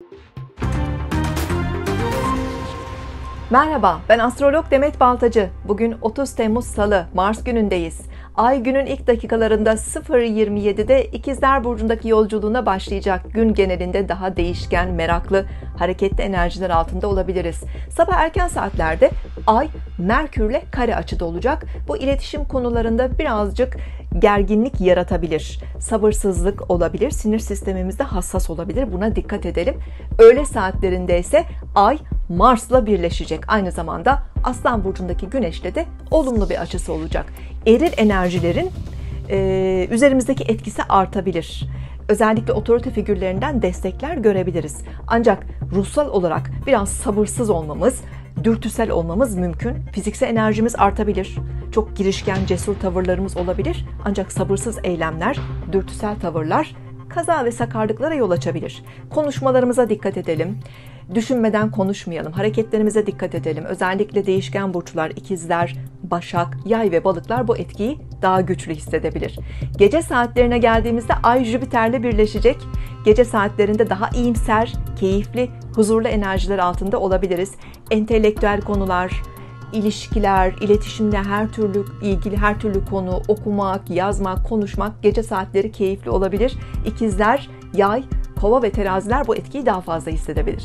you Merhaba, ben astrolog Demet Baltacı. Bugün 30 Temmuz Salı, Mars günündeyiz. Ay günün ilk dakikalarında 0.27'de İkizler Burcu'ndaki yolculuğuna başlayacak. Gün genelinde daha değişken, meraklı, hareketli enerjiler altında olabiliriz. Sabah erken saatlerde Ay Merkürle kare açıda olacak. Bu iletişim konularında birazcık gerginlik yaratabilir. Sabırsızlık olabilir. Sinir sistemimizde hassas olabilir. Buna dikkat edelim. Öğle saatlerinde ise Ay Mars'la birleşecek. Aynı zamanda Aslan Burcu'ndaki Güneş'le de olumlu bir açısı olacak. Eril enerjilerin e, üzerimizdeki etkisi artabilir. Özellikle otorite figürlerinden destekler görebiliriz. Ancak ruhsal olarak biraz sabırsız olmamız, dürtüsel olmamız mümkün. Fiziksel enerjimiz artabilir. Çok girişken, cesur tavırlarımız olabilir. Ancak sabırsız eylemler, dürtüsel tavırlar kaza ve sakarlıklara yol açabilir. Konuşmalarımıza dikkat edelim. Düşünmeden konuşmayalım. Hareketlerimize dikkat edelim. Özellikle değişken burçlar, ikizler, başak, yay ve balıklar bu etkiyi daha güçlü hissedebilir. Gece saatlerine geldiğimizde Ay Jüpiter'le birleşecek. Gece saatlerinde daha iyimser, keyifli, huzurlu enerjiler altında olabiliriz. Entelektüel konular, ilişkiler, iletişimle her türlü ilgili her türlü konu okumak, yazmak, konuşmak gece saatleri keyifli olabilir. İkizler, yay, kova ve teraziler bu etkiyi daha fazla hissedebilir.